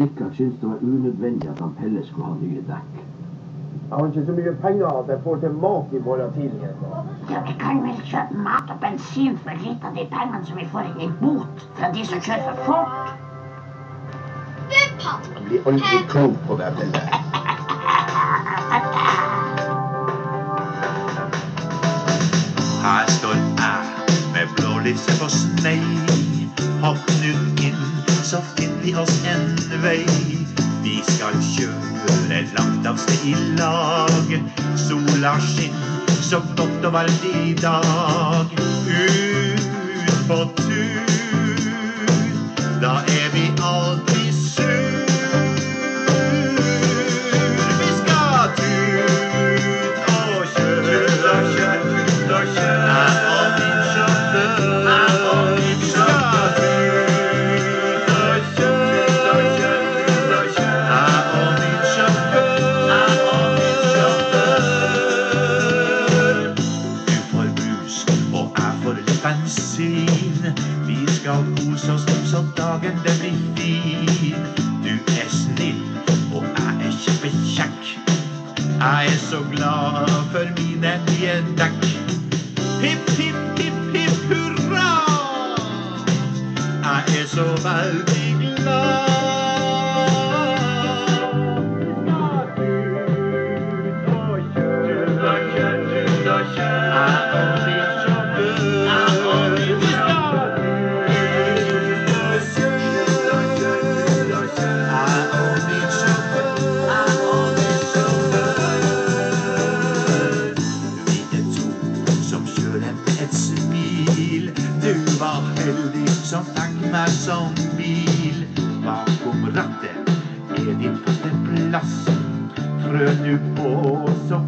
Rikard syntes det var unødvendig at han Pelle skulle ha nye dekk. Jeg har ikke så mye penger at jeg får til mat i morgen tidlig. Ja, vi kan vel kjøpe mat og bensin for litt av de pengene som vi får i bot fra de som kjører for fort. Jeg blir aldri klok på det, Pelle. Her står jeg med blålyset på snei. Hopp nu inn, så finner vi oss en vei. Vi skal kjøre langt av sted i lag. Sola skinner så godt og varmt i dag. Ut på tur, da er bensin. Vi skal kose oss opp så dagen den blir fin. Du er snill, og jeg er kjempekjekk. Jeg er så glad for mine nye dekk. Hipp, hipp, hipp, hipp, hurra! Jeg er så veldig glad. Kjør, kjør, og kjør. Var heldig som fikk meg som bil. Bakom rattet er din første plass. Frø du på, så